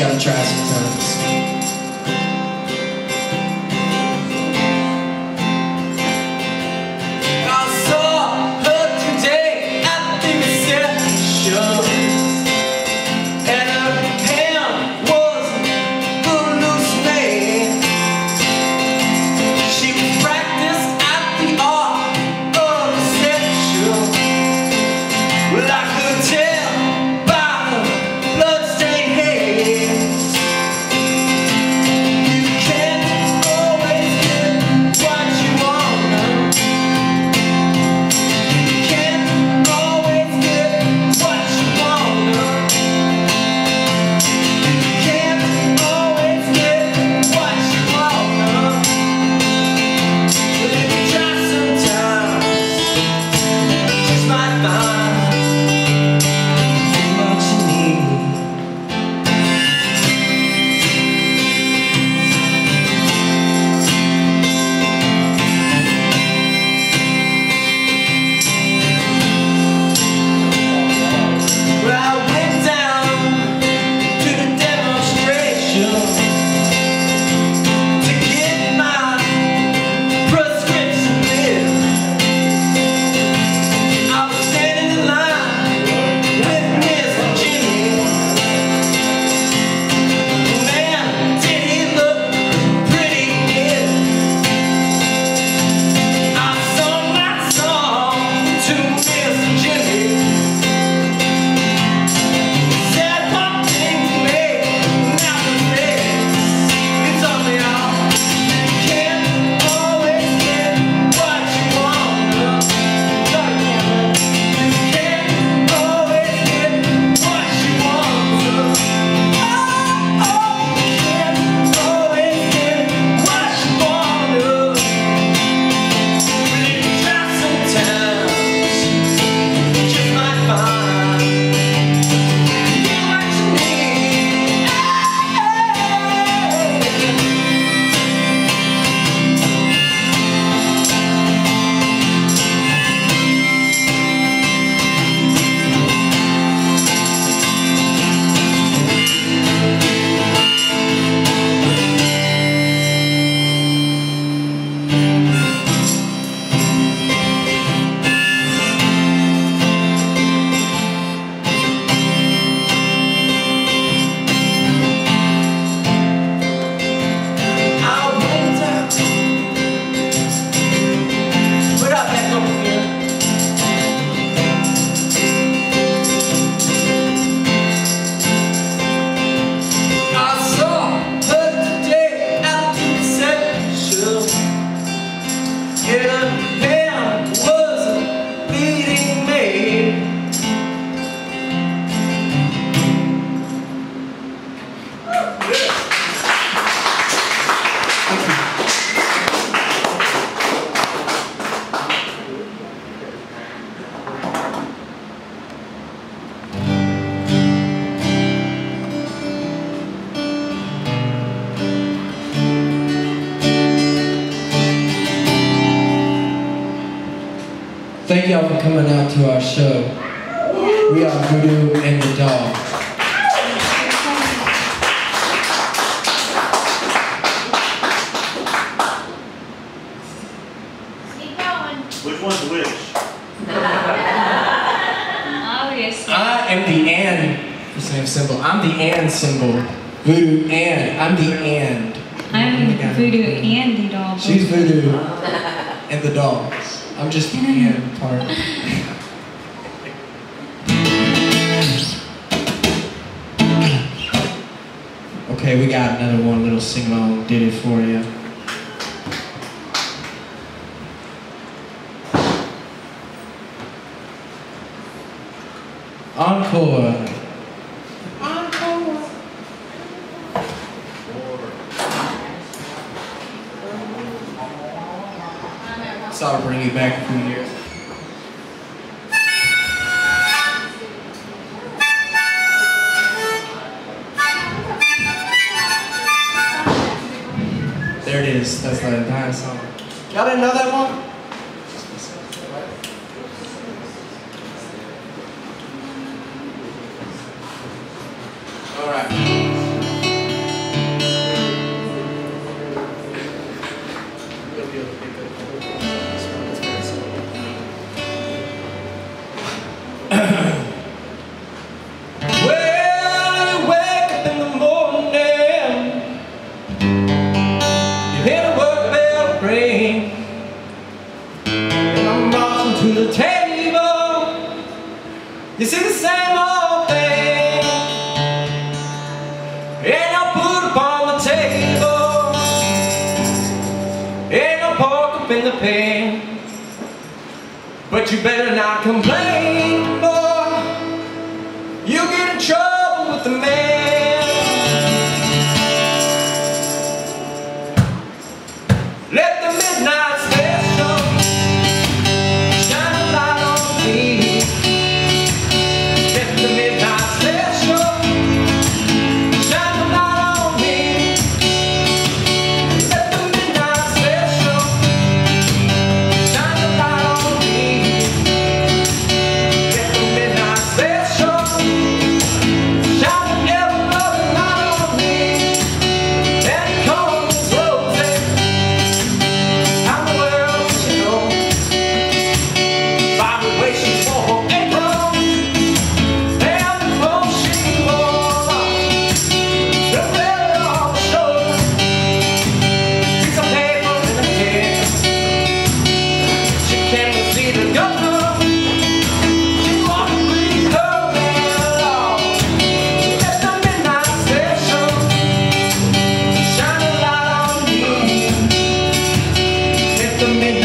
gotta try sometimes. one's which. Obviously. I am the and, the same symbol. I'm the and symbol. Voodoo and. I'm the and. I'm the voodoo and the doll. She's voodoo and the dolls. I'm just the and part. Okay, we got another one little sing along did it for you. Encore. Encore. So I'll bring you back a few years. There it is. That's the entire song. Y'all didn't know that one? Bell and I'm marching to the table. You see the same old thing, ain't no food upon the table, ain't no pork up in the pan. But you better not complain, boy. You get in trouble with the man. Let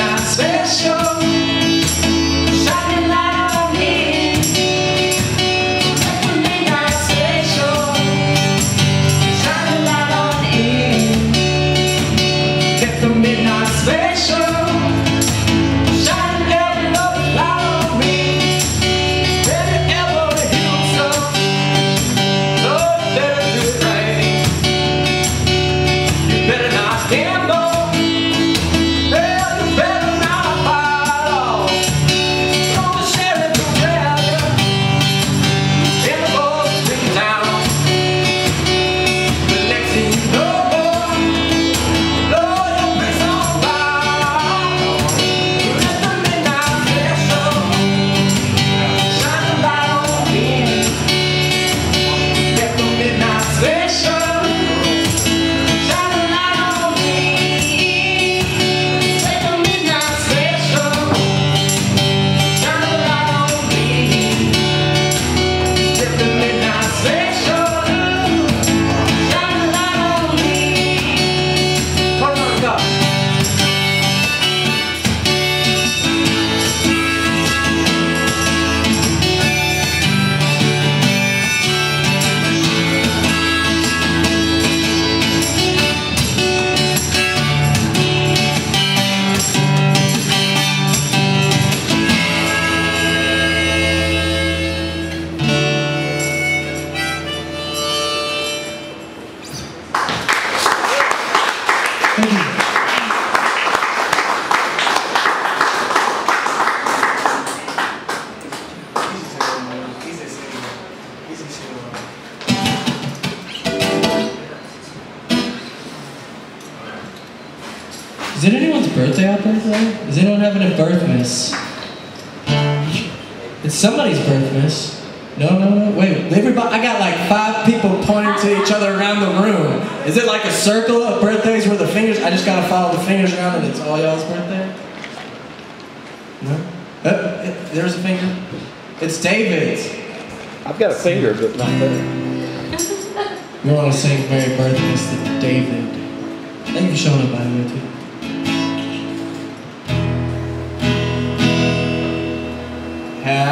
somebody's birth, miss. No, no, no, wait, everybody, I got like five people pointing to each other around the room. Is it like a circle of birthdays where the fingers, I just gotta follow the fingers around and it's all y'all's birthday? No? Oh, it, there's a finger. It's David's. I've got a finger, but not there. We want to sing Merry Birthday to David. Thank you for showing up, by the way, too.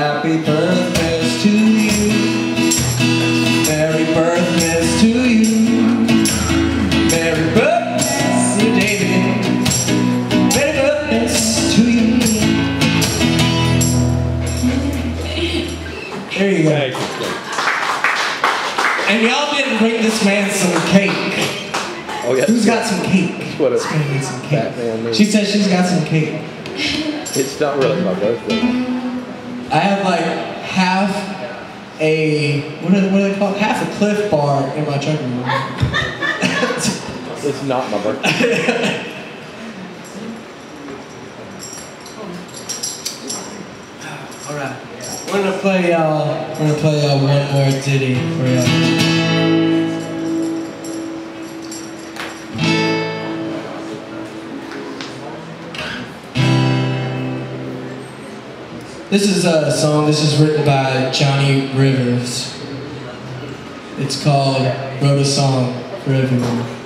Happy birthday to you. Merry to you. Merry David. Merry to you. There you go. And y'all didn't bring this man some cake. Oh, yeah. Who's got some cake? What a. Batman. She says she's got some cake. It's not really my birthday. I have like half a, what are, what are they called? Half a Clif bar in my trunk it's not my bar. All right. We're gonna play y'all. Uh, we're gonna play y'all uh, one more ditty for y'all. This is a song, this is written by Johnny Rivers. It's called Wrote a Song for Everyone.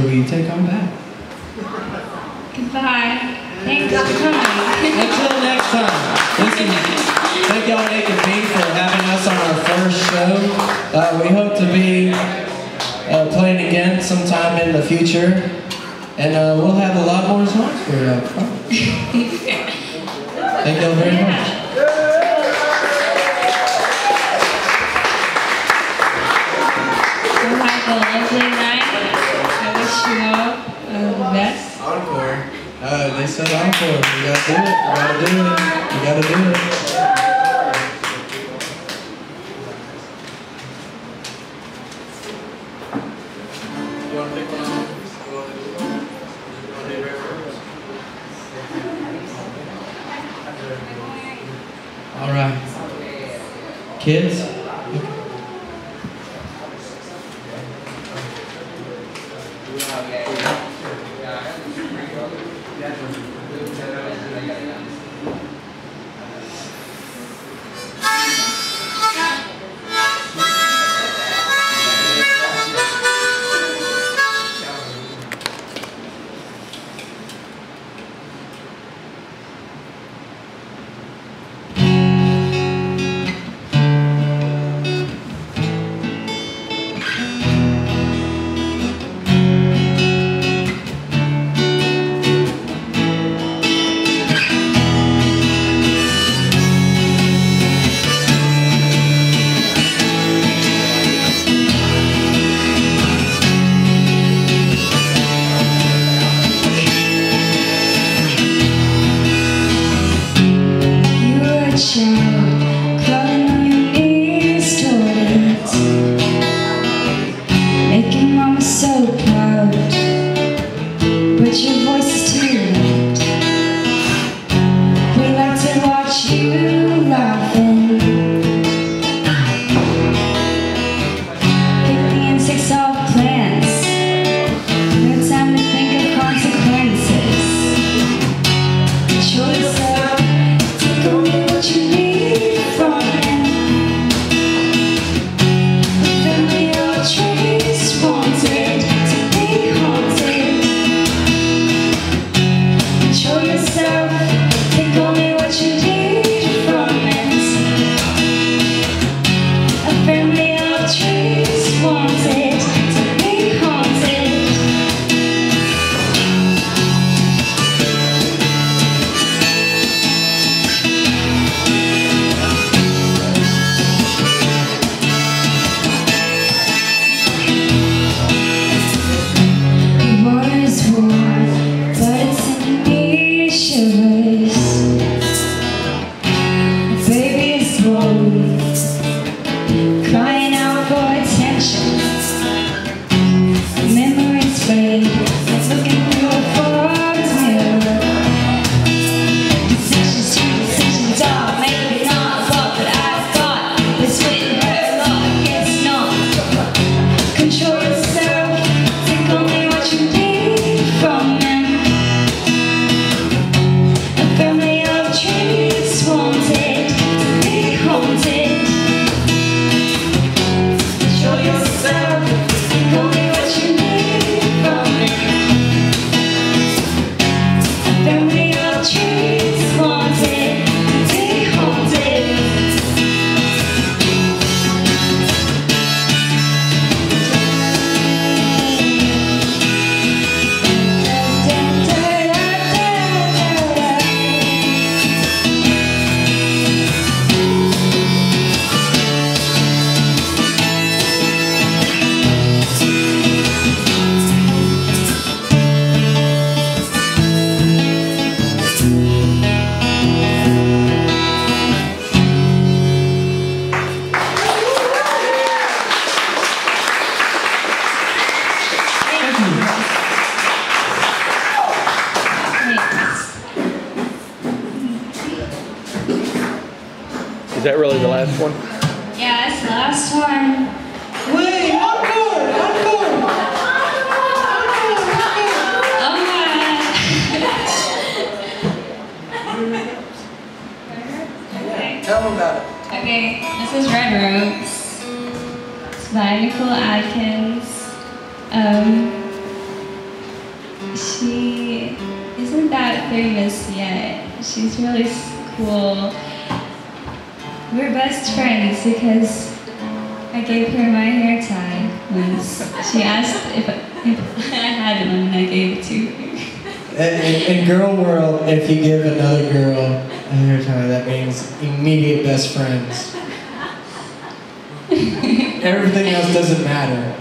we take on back. Goodbye. Thanks for coming. Until next time. Listen, thank y'all Nick and Pete for having us on our first show. Uh, we hope to be uh, playing again sometime in the future. And uh, we'll have a lot more songs for you. thank y'all very yeah. much. lovely Sheila uh, Vest. Encore. Uh, they said encore. You gotta do it. You gotta do it. You gotta do it. last one? Yeah, that's the last one. Wait, encore, encore! Tell them about it. Okay, this is Red Roots. It's by Nicole Adkins. Um, she isn't that famous yet. She's really cool. We're best friends because I gave her my hair tie once. She asked if, if I had one and I gave it to her. In, in girl world, if you give another girl a hair tie, that means immediate best friends. Everything else doesn't matter.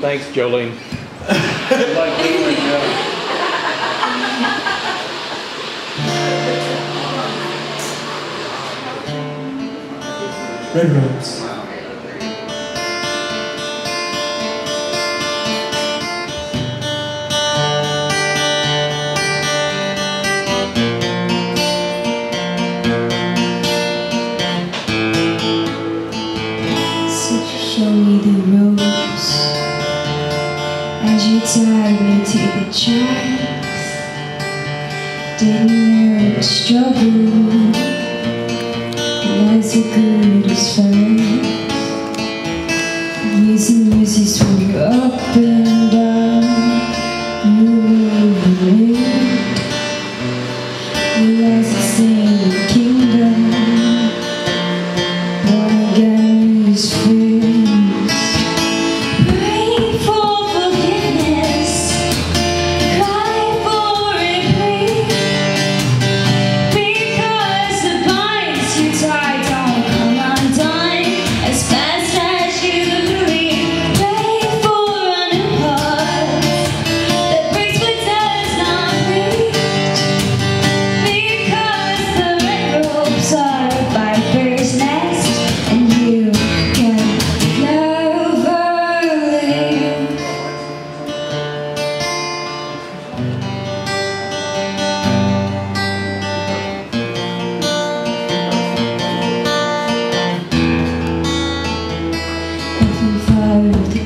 Thanks, Jolene. Red rooms.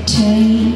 Fire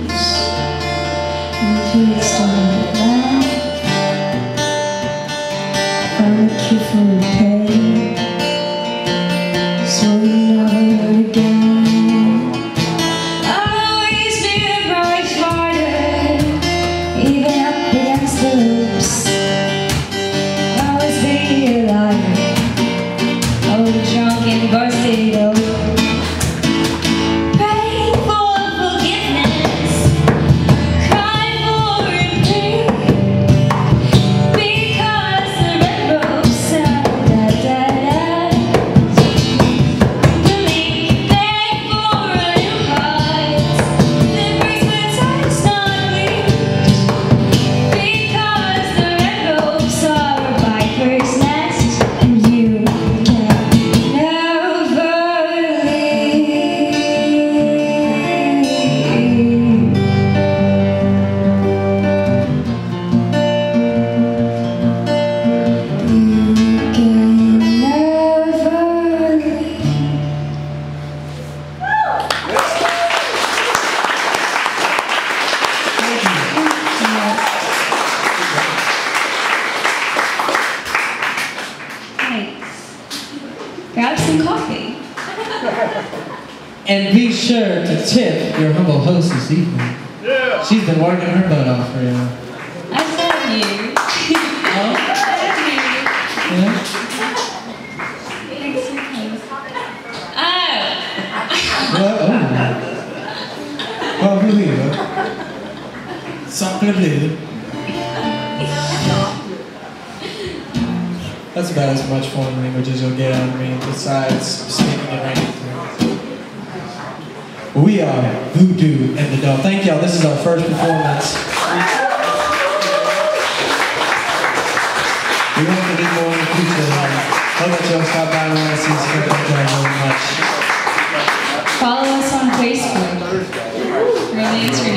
She's been working her butt off for you. I love you. Oh, I love you. yeah. Oh, Well, oh. Really, huh? Something to That's about as much foreign language as you'll get out of me, besides speaking and writing. We are Voodoo and the Doll. Thank y'all. This is our first performance. We hope to do more in the future. Hope that y'all stop by and want to see us? Thank y'all very much. Follow us on Facebook. We're on the Instagram.